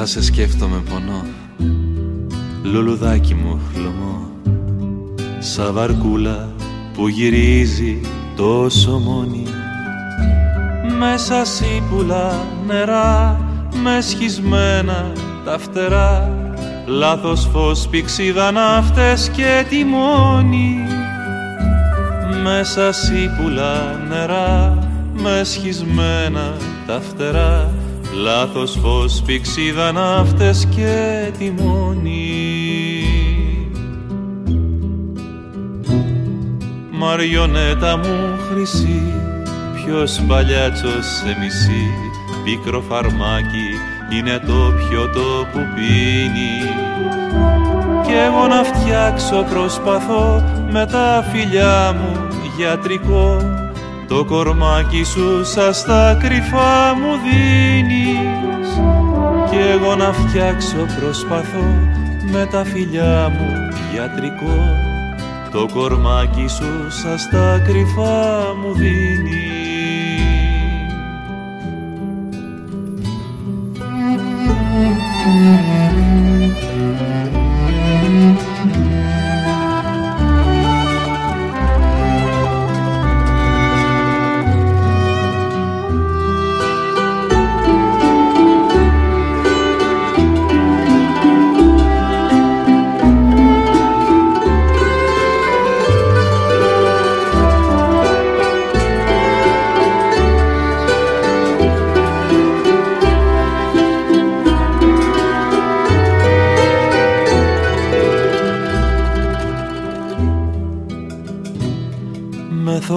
Σαν σε σκέφτομαι πονώ. Λουλουδάκι μου χλωμό Σαν βαρκούλα που γυρίζει τόσο μόνη Μέσα σύπουλα νερά με σχισμένα τα φτερά. Λάθος φως πηξίδα ναύτες και τιμόνι. Μέσα σύπουλα νερά με σχισμένα τα φτερά Λάθος φως πηξίδα ναύτες και τιμόνι. Μαριονέτα μου χρυσή Ποιος παλιάτσος σε μισή Πίκρο φαρμάκι είναι το πιωτό που πίνει. Κι εγώ να φτιάξω προσπαθώ με τα φιλιά μου γιατρικό το κορμάκι σου σαν στα κρυφά μου δίνεις. Κι εγώ να φτιάξω προσπαθώ με τα φιλιά μου γιατρικό. Το κορμάκι σου σαν στα κρυφά μου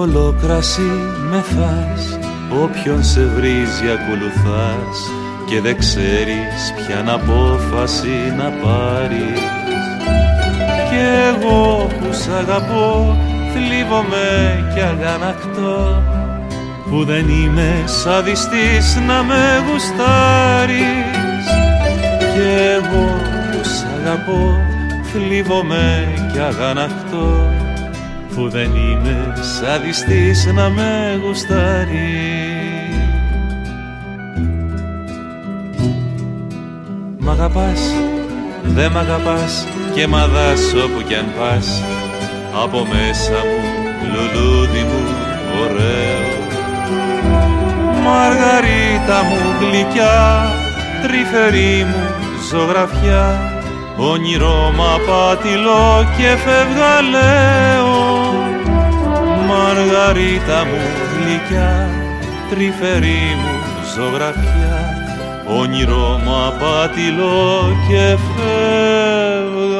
δίνεις κρασί με φας. Όποιον σε βρίζει ακολουθάς Και δεν ξέρεις ποιαν απόφαση να πάρεις. Κι εγώ που σ' αγαπώ θλίβομαι κι αγανακτώ. Που δεν είμαι σαδιστής να με γουστάρεις. Κι εγώ που σ' αγαπώ θλίβομαι κι αγανακτώ που δεν είμαι σαδιστής να με γουστάρει. Μ' αγαπάς, δεν μ' αγαπάς και μ' αδάς όπου κι αν πας. Από μέσα μου, λουλούδι μου, ωραίο. Μαργαρίτα μου γλυκιά, τρυφερή μου ζωγραφιά όνειρο μα πάτηλο και φευγαλαίο Μαργαρίτα μου γλυκιά, τρυφερή μου ζωγραφιά. Όνειρο μα πάτηλο και φευγαλαίο